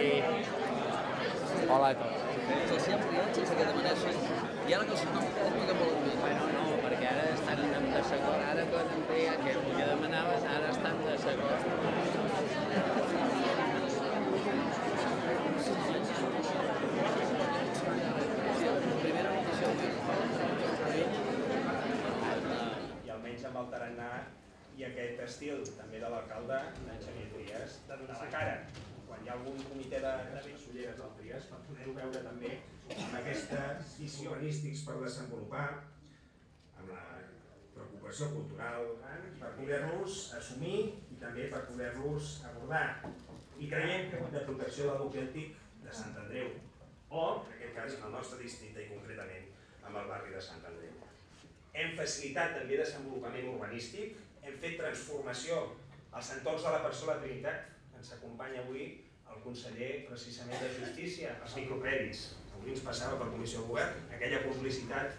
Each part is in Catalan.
i... Hola i tot. Els hacíem clients que demanessin i ara que el seu nom explica molt bé. Bueno, no, perquè ara estan en desacord, ara que em deia que el que demanaves, ara estan en desacord. almenys amb el tarannà i aquest estil també de l'alcalde, en Xavier Trias, de donar la cara ha algun comitè de, de solleres del Trias per poder-ho veure també amb aquestes visió urbanístics per desenvolupar amb la preocupació cultural per poder-los assumir i també per poder-los abordar i creiem que de protecció del nucli antic de Sant Andreu o, en aquest cas, en el nostre districte i concretament amb el barri de Sant Andreu. Hem facilitat també desenvolupament urbanístic, hem fet transformació als entorns de la persona Trinitat. Ens acompanya avui el conseller precisament de Justícia, els microcrèdits. Avui ens passava per Comissió de Govern aquella publicitat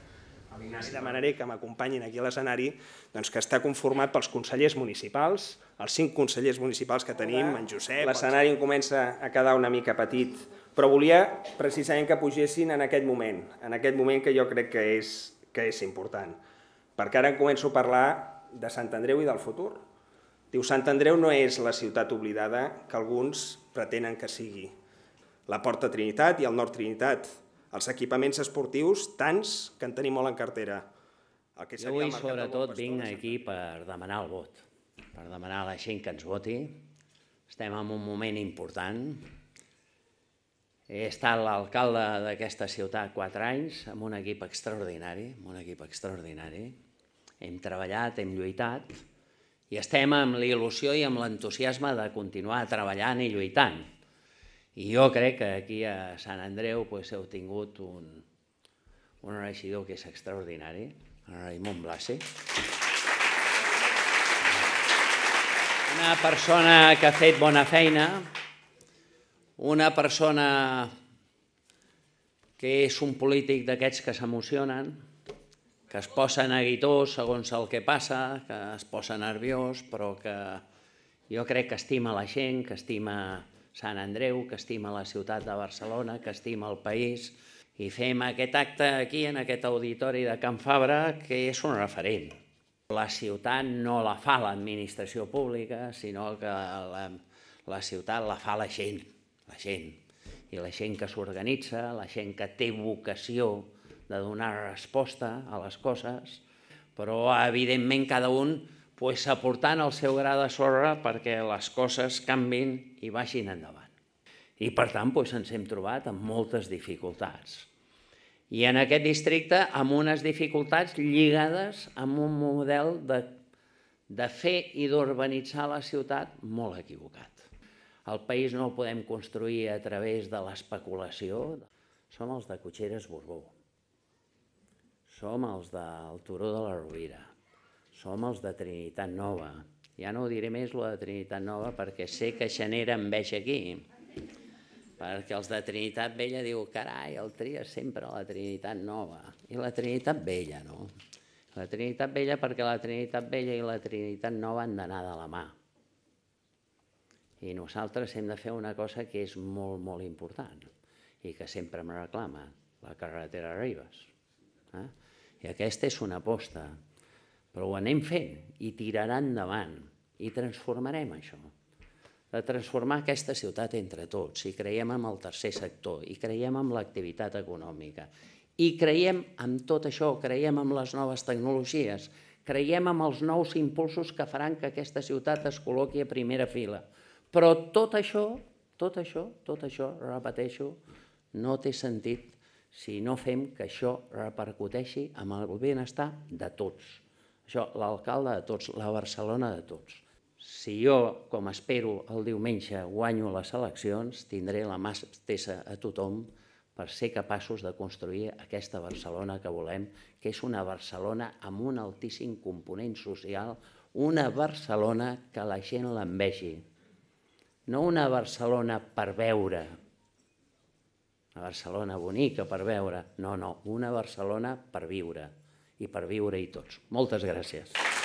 a l'Ignasi. Demanaré que m'acompanyin aquí a l'escenari, doncs, que està conformat pels consellers municipals, els cinc consellers municipals que tenim, en Josep... L'escenari comença a quedar una mica petit, però volia precisament que pugessin en aquest moment, en aquest moment que jo crec que és, que és important. Perquè ara començo a parlar de Sant Andreu i del futur. Diu, Sant Andreu no és la ciutat oblidada que alguns pretenen que sigui. La Porta Trinitat i el Nord Trinitat, els equipaments esportius, tants que en tenim molt en cartera. El que Jo avui, sobretot, vinc aquí per demanar el vot, per demanar a la gent que ens voti. Estem en un moment important. He estat l'alcalde d'aquesta ciutat quatre anys, amb un equip extraordinari, amb un equip extraordinari. Hem treballat, hem lluitat, i estem amb l'il·lusió i amb l'entusiasme de continuar treballant i lluitant. I jo crec que aquí a Sant Andreu pues, heu tingut un, un regidor que és extraordinari, el Raimon Blasi. Una persona que ha fet bona feina, una persona que és un polític d'aquests que s'emocionen, que es posa neguitós segons el que passa, que es posa nerviós, però que jo crec que estima la gent, que estima Sant Andreu, que estima la ciutat de Barcelona, que estima el país, i fem aquest acte aquí, en aquest auditori de Can Fabra, que és un referent. La ciutat no la fa l'administració pública, sinó que la, la ciutat la fa la gent, la gent. I la gent que s'organitza, la gent que té vocació de donar resposta a les coses, però evidentment cada un pues, aportant el seu gra de sorra perquè les coses canvin i vagin endavant. I per tant pues, ens hem trobat amb moltes dificultats. I en aquest districte amb unes dificultats lligades amb un model de, de fer i d'urbanitzar la ciutat molt equivocat. El país no el podem construir a través de l'especulació. Som els de Cotxeres Borbó. Som els del Turó de la Rovira. Som els de Trinitat Nova. Ja no ho diré més, lo de Trinitat Nova, perquè sé que genera enveja aquí perquè els de Trinitat Vella diu carai, el tria sempre la Trinitat Nova i la Trinitat Vella, no? La Trinitat Vella perquè la Trinitat Vella i la Trinitat Nova han d'anar de la mà. I nosaltres hem de fer una cosa que és molt, molt important i que sempre em reclama, la carretera Ribes. Eh? I aquesta és una aposta, però ho anem fent i tirarà endavant. I transformarem això. De transformar aquesta ciutat entre tots. I creiem en el tercer sector. I creiem en l'activitat econòmica. I creiem en tot això, creiem en les noves tecnologies, creiem en els nous impulsos que faran que aquesta ciutat es col·loqui a primera fila. Però tot això, tot això, tot això, repeteixo, no té sentit si no fem que això repercuteixi amb el benestar de tots. Això, l'alcalde de tots, la Barcelona de tots. Si jo, com espero el diumenge, guanyo les eleccions, tindré la mà estesa a tothom per ser capaços de construir aquesta Barcelona que volem, que és una Barcelona amb un altíssim component social, una Barcelona que la gent l'envegi. No una Barcelona per veure, una Barcelona bonica per veure, no, no, una Barcelona per viure i per viure-hi tots. Moltes gràcies.